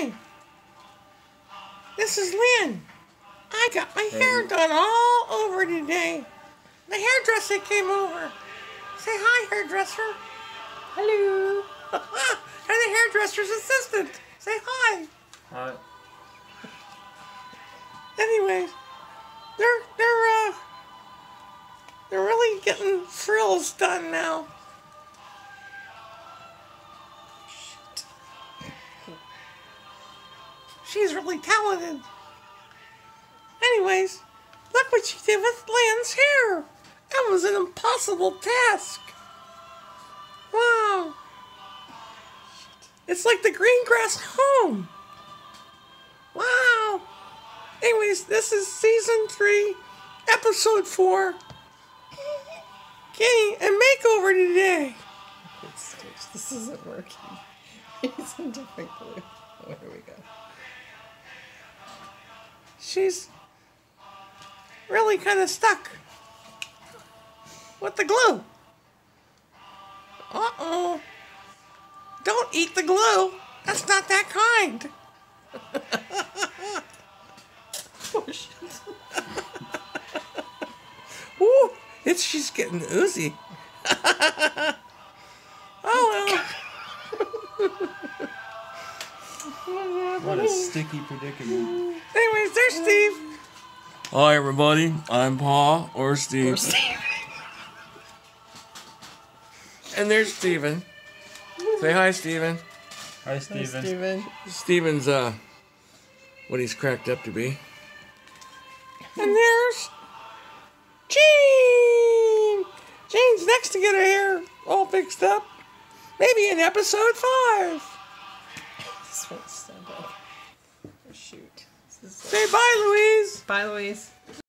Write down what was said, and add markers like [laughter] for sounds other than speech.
Hi. This is Lynn. I got my hair done all over today. The hairdresser came over. Say hi, hairdresser. Hello. [laughs] and the hairdresser's assistant. Say hi. Hi. Anyways, they're they're uh they're really getting frills done now. She's really talented. Anyways, look what she did with Lynn's hair. That was an impossible task. Wow. It's like the green grass home. Wow. Anyways, this is season three, episode four. Getting a makeover today. This isn't working. [laughs] He's in different. Oh, here we go. She's really kind of stuck with the glue. Uh oh. Don't eat the glue. That's not that kind. Oh. [laughs] Ooh, it's she's getting oozy. [laughs] oh What a sticky predicament. well. Anyways, there's Steve. Hi, everybody. I'm Paul or Steve. Or Steve. And there's Steven. Say hi, Steven. Hi, Hi, Steven. Steven. Steven's uh what he's cracked up to be. And there's Jean. Jean's next to get her hair all fixed up. Maybe in episode five. This won't stand up. Oh, shoot. Say bye, Louise. Bye, Louise.